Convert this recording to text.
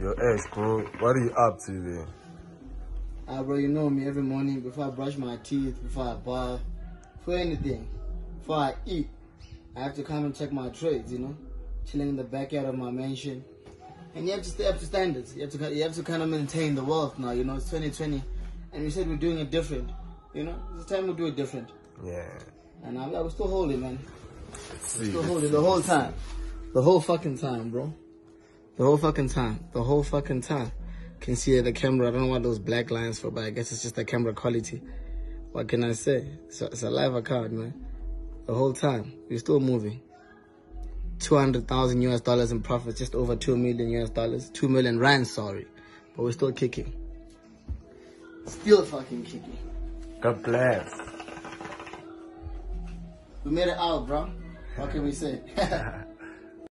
Your ex, bro. What are you up to there? Ah, bro, you know me. Every morning before I brush my teeth, before I bath, for anything, before I eat, I have to come and check my trades. You know, chilling in the backyard of my mansion, and you have to stay up to standards. You have to you have to kind of maintain the wealth now. You know, it's 2020, and we said we're doing it different. You know, it's time we do it different. Yeah. And I'm, I was still holding, man. See. Still holding the whole time, the whole fucking time, bro. The whole fucking time. The whole fucking time. Can see the camera. I don't know what those black lines for, but I guess it's just the camera quality. What can I say? It's a, it's a live account, man. The whole time. We're still moving. 200,000 US dollars in profits, just over 2 million US dollars. 2 million rand, sorry. But we're still kicking. Still fucking kicking. God bless. We made it out, bro. What can we say?